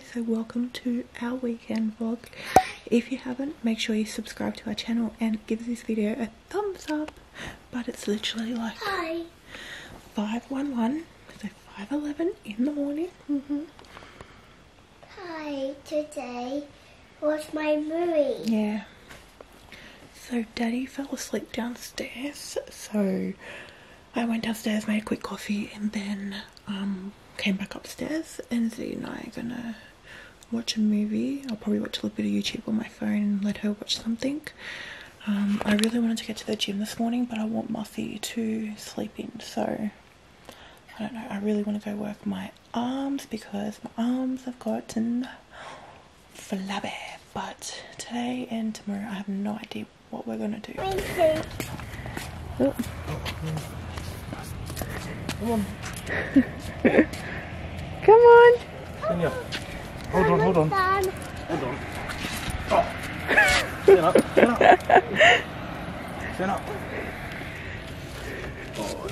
So welcome to our weekend vlog. If you haven't, make sure you subscribe to our channel and give this video a thumbs up. But it's literally like Hi. 511, so 511 in the morning. Mm -hmm. Hi. Today was my movie. Yeah. So Daddy fell asleep downstairs, so I went downstairs, made a quick coffee, and then um, came back upstairs. And Z and I are gonna watch a movie. I'll probably watch a little bit of YouTube on my phone and let her watch something. Um, I really wanted to get to the gym this morning, but I want Muffy to sleep in, so I don't know. I really want to go work my arms because my arms have gotten flabby. But today and tomorrow, I have no idea what we're gonna do. Oh. Come on. Come on. Senior. Hold on, hold on. Hold on. Oh. Stand up, stand up. Stand up. Oh,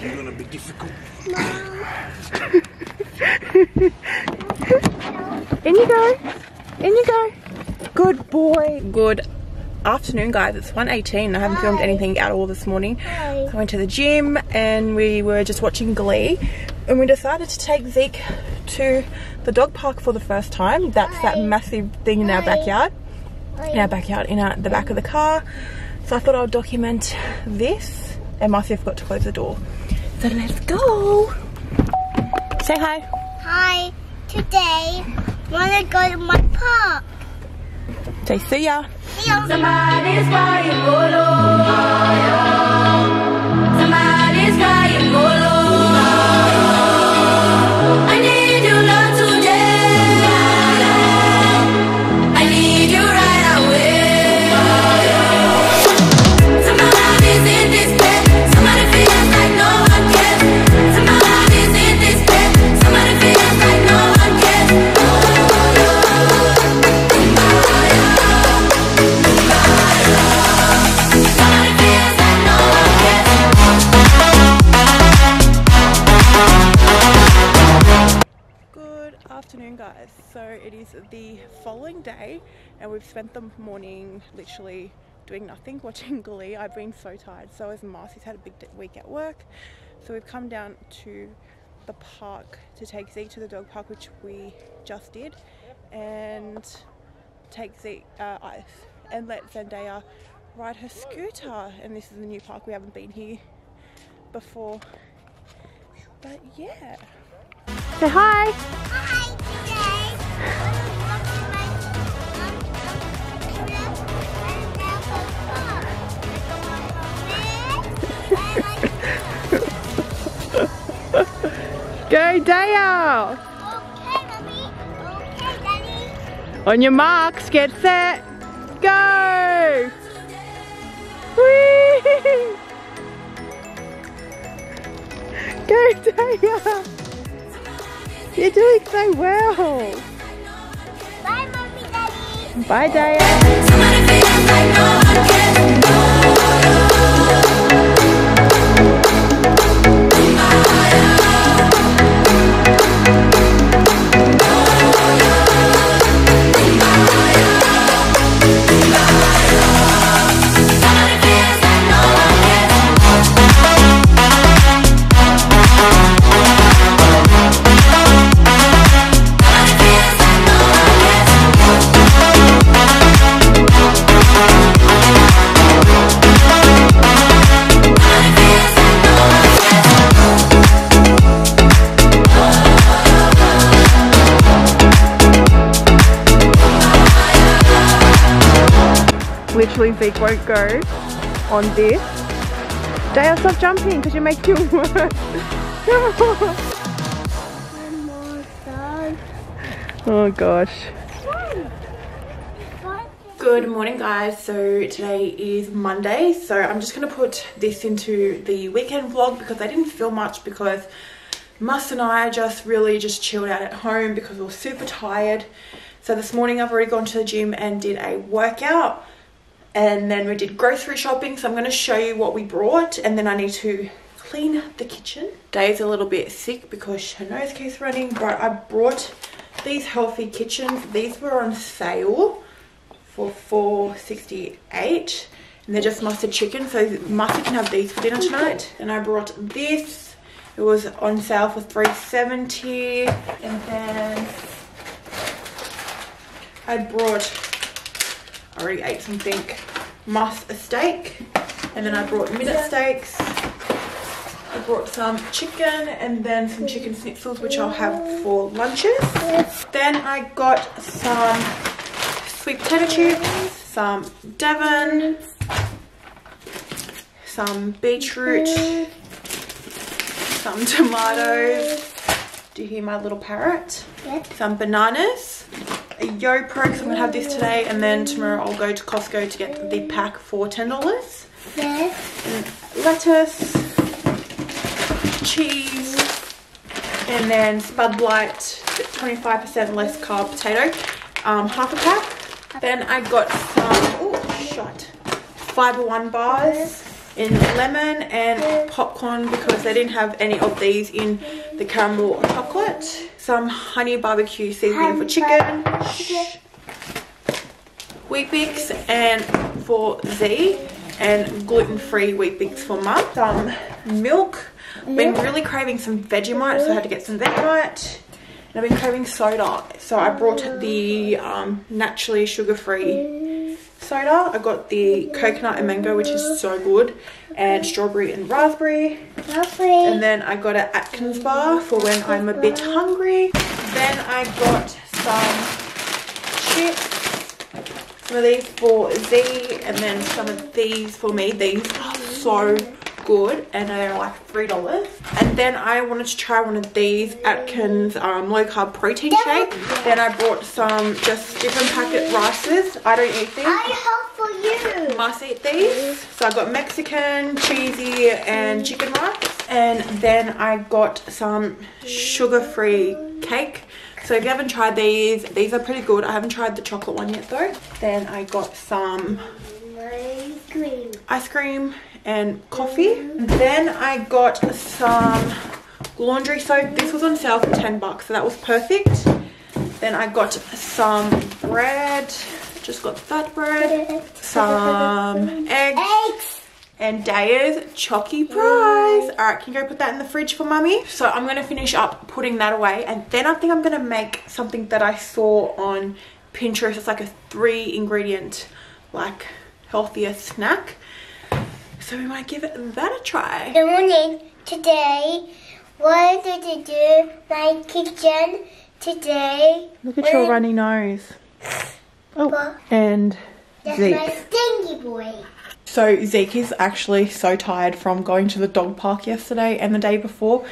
you're gonna be difficult. In you go. In you go. Good boy. Good afternoon, guys. It's 1.18. I haven't filmed anything at all this morning. Hi. I went to the gym and we were just watching Glee. And we decided to take Zeke to the dog park for the first time. That's that massive thing in our Hi. backyard. In our backyard, in our, the back of the car. So I thought I would document this. And Marcia forgot to close the door. So let's go. Say hi. Hi. Today, I wanna go to my park. Say see ya. See you. Afternoon, guys. So it is the following day, and we've spent the morning literally doing nothing, watching Glee. I've been so tired. So has Marcy's had a big week at work. So we've come down to the park to take Zeke to the dog park, which we just did, and take Zeke uh, I- and let Zendaya ride her scooter. And this is the new park. We haven't been here before, but yeah. Say hi. Hi. Go Dale! Okay, mommy. Okay, daddy. On your marks, get set, go! Whee! Go Dale! You're doing so well! Bye, mommy, daddy. Bye Dale! Literally Zeke won't go on this. Dale, stop jumping because you make. One more time. oh gosh. Good morning guys, so today is Monday, so I'm just going to put this into the weekend vlog because I didn't feel much because Mus and I just really just chilled out at home because we were super tired. So this morning I've already gone to the gym and did a workout and then we did grocery shopping so I'm going to show you what we brought and then I need to clean the kitchen. Day's a little bit sick because her nose keeps running but I brought these healthy kitchens. These were on sale for 4.68 and they're just mustard chicken so mustard can have these for dinner tonight and i brought this it was on sale for 3.70 and then i brought i already ate something must a steak and then i brought minute steaks i brought some chicken and then some chicken schnitzels which i'll have for lunches then i got some sweet potato chips, some Devon, some beetroot, some tomatoes. Do you hear my little parrot? Yep. Some bananas, a YoPro because I'm gonna have this today, and then tomorrow I'll go to Costco to get the pack for ten dollars. Yes. Lettuce, cheese, and then Spud Lite, 25% less carb potato, um, half a pack. Then I got some, oh, shot, Fiber One bars in lemon and popcorn because they didn't have any of these in the caramel chocolate. Some honey barbecue seasoning for chicken, Weet-Bix and for Z and gluten-free Weet-Bix for mum. Some milk. Been really craving some Vegemite, so I had to get some Vegemite. And I've been craving soda, so I brought the um, naturally sugar-free soda. I got the coconut and mango, which is so good, and strawberry and raspberry. Lovely. And then I got an Atkins bar for when I'm a bit hungry. Then I got some chips. Some of these for Z and then some of these for me. These are so good and they're like three dollars and then i wanted to try one of these atkins um, low carb protein shake then i bought some just different packet rices i don't eat these I help for you. must eat these. So I got Mexican, cheesy, and chicken rice. And then I got some sugar-free cake. So if you haven't tried these, these are pretty good. I haven't tried the chocolate one yet though. Then I got some My cream. ice cream and coffee. Then I got some laundry soap. This was on sale for 10 bucks, so that was perfect. Then I got some bread. Just got that bread. Some eggs Eggs. and Daya's Chalky Prize. All right, can you go put that in the fridge for mummy? So I'm gonna finish up putting that away and then I think I'm gonna make something that I saw on Pinterest. It's like a three ingredient, like healthier snack. So we might give that a try. Good morning. Today, what did you do? My kitchen today. Look at your runny nose. Oh, and That's Zeke. my boy. So Zeke is actually so tired from going to the dog park yesterday and the day before.